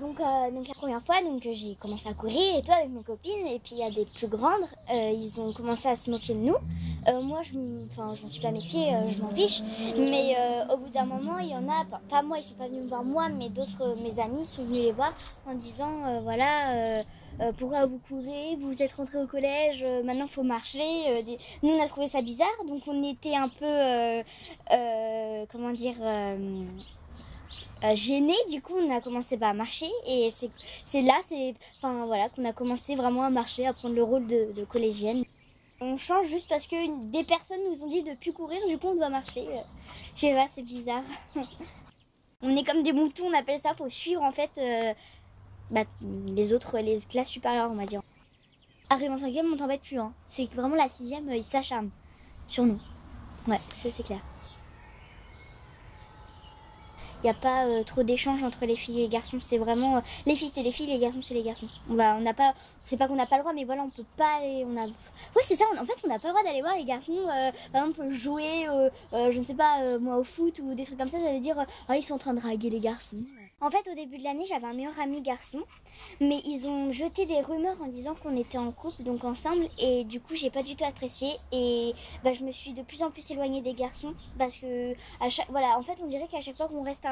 Donc, euh, donc la première fois, donc euh, j'ai commencé à courir et tout avec mes copines. Et puis il y a des plus grandes, euh, ils ont commencé à se moquer de nous. Moi, je, enfin, je m'en suis pas méfiée, je m'en fiche. Mais au bout d'un moment, il y en a, pas, moi, ils sont pas venus me voir moi, mais d'autres, mes amis sont venus les voir en disant, voilà, pourquoi vous courez, vous êtes rentrés au collège, maintenant faut marcher. Nous, on a trouvé ça bizarre, donc on était un peu, comment dire. Euh, gênés, du coup on a commencé bah, à marcher. Et c'est là voilà qu'on a commencé vraiment à marcher à prendre le rôle de, collégienne. On change juste parce que des personnes nous ont dit de plus courir. Du coup on doit marcher. Euh, je sais pas c'est bizarre. On est comme des moutons on appelle ça. Faut suivre en fait euh, bah, les autres les classes supérieures on va dire. Arrive en cinquième on t'embête plus hein. c'est vraiment la sixième ils s'acharnent sur nous. Ouais ça c'est clair n'y a pas euh, trop d'échanges entre les filles et les garçons. C'est vraiment euh, les filles c'est les filles, les garçons c'est les garçons. On va, on n'a pas, c'est pas qu'on n'a pas le droit, mais voilà, on peut pas aller. On a, ouais c'est ça. en fait, on n'a pas le droit d'aller voir les garçons. euh, par exemple, jouer, euh, je ne sais pas, moi au foot ou des trucs comme ça. Ça veut dire, ah ils sont en train de draguer les garçons. En fait, au début de l'année, j'avais un meilleur ami garçon, mais ils ont jeté des rumeurs en disant qu'on était en couple, donc ensemble, et du coup, j'ai pas du tout apprécié, et bah, je me suis de plus en plus éloignée des garçons parce que voilà, en fait, on dirait qu'à chaque fois qu'on reste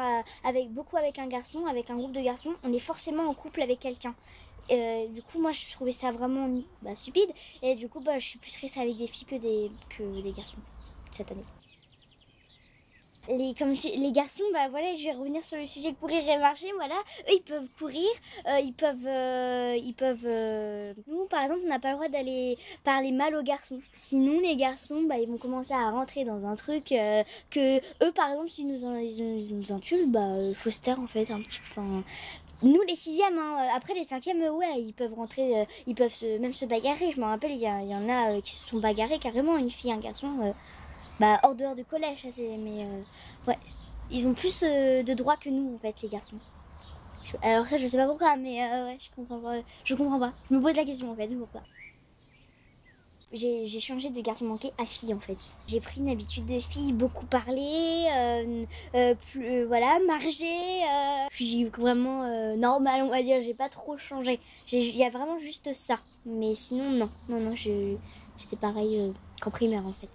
avec beaucoup avec un garçon, avec un groupe de garçons, on est forcément en couple avec quelqu'un. Euh, du coup, moi, je trouvais ça vraiment bah, stupide, et du coup, bah, je suis plus restée avec des filles que des que des garçons cette année. Les, comme les garçons, bah voilà, je vais revenir sur le sujet courir et marcher, voilà. Eux, ils peuvent courir, euh, ils peuvent, euh, ils peuvent. euh, Nous, par exemple, on n'a pas le droit d'aller parler mal aux garçons. Sinon, les garçons, bah, ils vont commencer à rentrer dans un truc que eux, par exemple, s'ils nous, in- ils nous, insultent, bah, faut se taire en fait un petit peu. Nous, les sixièmes, hein, après les cinquièmes, ouais, ils peuvent rentrer, ils peuvent même se bagarrer. Je me rappelle, il y, en a qui se sont bagarrés carrément, une fille, un garçon, bah, hors dehors du collège, ça, mais euh, ouais, ils ont plus euh, de droits que nous, en fait, les garçons. Alors ça, je sais pas pourquoi, mais euh, ouais, je comprends pas. Je comprends pas. Je me pose la question, en fait, pourquoi. J'ai changé de garçon manqué à fille en fait. J'ai pris une habitude de fille, beaucoup parler, euh, euh, plus, euh, voilà, marger. euh, puis vraiment normal, on va dire. J'ai pas trop changé. Il y a vraiment juste ça. Mais sinon, non. Non, non, j'étais pareil qu'en primaire en fait.